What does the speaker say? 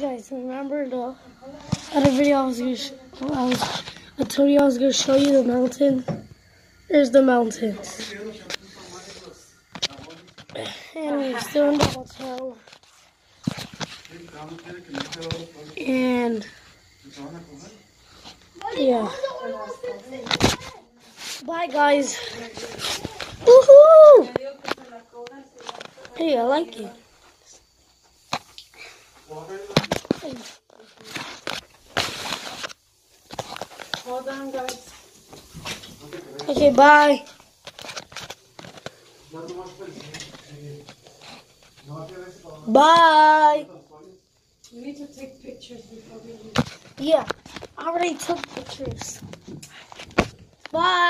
Guys, remember the other video I was gonna I was I told you I was gonna show you the mountain. There's the mountains. And we're still in the hotel. And yeah. Bye guys. Woohoo! Hey, I like it. Hold on, guys. Okay, bye. Bye. We need to take pictures before we leave. Yeah, I already took pictures. Bye.